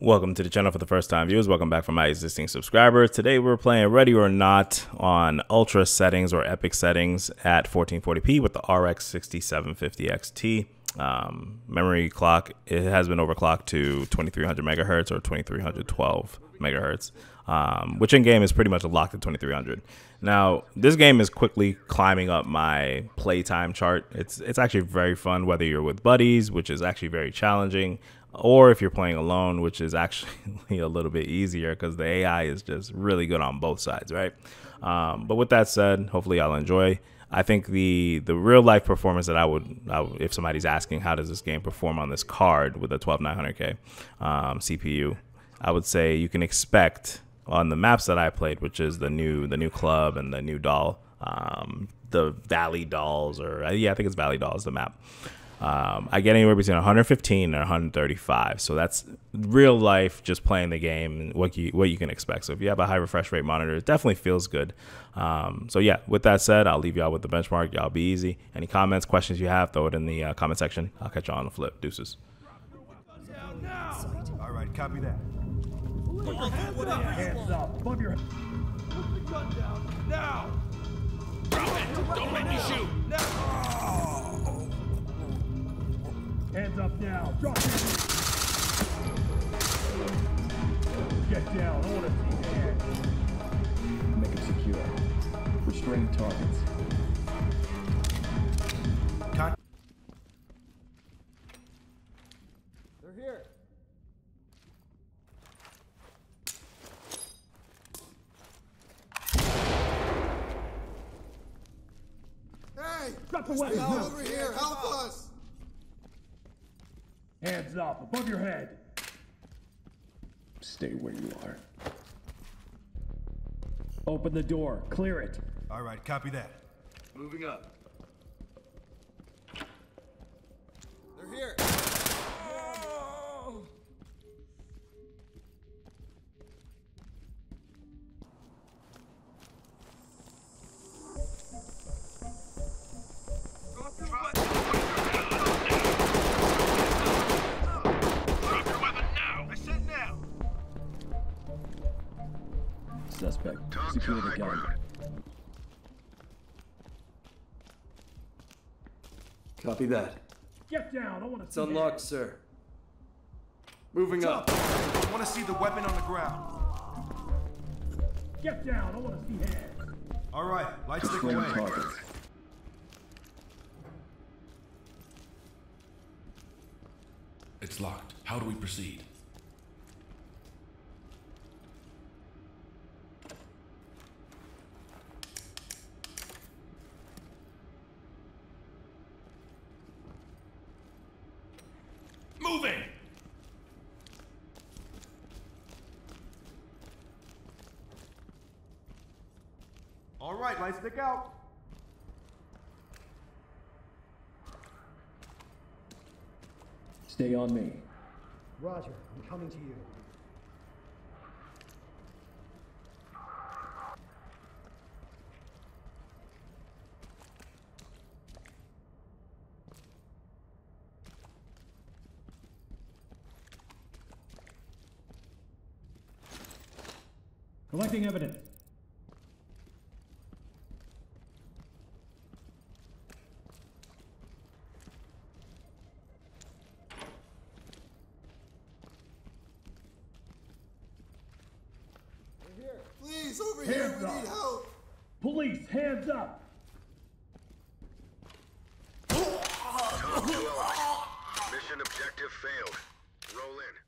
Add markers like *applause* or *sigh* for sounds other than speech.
Welcome to the channel for the first time viewers. Welcome back from my existing subscribers. Today we're playing Ready or Not on ultra settings or epic settings at 1440p with the RX 6750 XT. Um, memory clock, it has been overclocked to 2300 megahertz or 2312 megahertz, um, which in game is pretty much locked at 2300. Now, this game is quickly climbing up my playtime chart. It's it's actually very fun whether you're with buddies, which is actually very challenging, or if you're playing alone, which is actually *laughs* a little bit easier because the AI is just really good on both sides, right? Um, but with that said, hopefully y'all enjoy. I think the the real life performance that I would, I if somebody's asking how does this game perform on this card with a 12900K um, CPU, I would say you can expect on the maps that I played, which is the new the new club and the new doll, um, the Valley Dolls, or uh, yeah, I think it's Valley Dolls, the map. Um, I get anywhere between 115 and 135. So that's real life, just playing the game, what you what you can expect. So if you have a high refresh rate monitor, it definitely feels good. Um, so yeah, with that said, I'll leave y'all with the benchmark. Y'all be easy. Any comments, questions you have, throw it in the uh, comment section. I'll catch y'all on the flip. Deuces. All right, copy that. Hands up, above your head. Put the gun down now. Drop it! Don't make me shoot! Hands up now. Drop it. Get down. I want to see hands. Make it secure. Restrain targets. Con- They're here. Hey! Drop the weapon. Over here, help us! Hands up, above your head. Stay where you are. Open the door. Clear it. All right, copy that. Moving up. They're here! Suspect. Secure the gun. Copy that. Get down. I want to It's see unlocked, hands. sir. Moving up. I want to see the weapon on the ground. Get down. I want to see hands. All right, light stick Restrain away. targets. It's locked. How do we proceed? All right, light stick out. Stay on me. Roger. I'm coming to you. Collecting evidence. Please, over here, Hands we up. need help! Police, hands up. Mission objective failed. Roll in.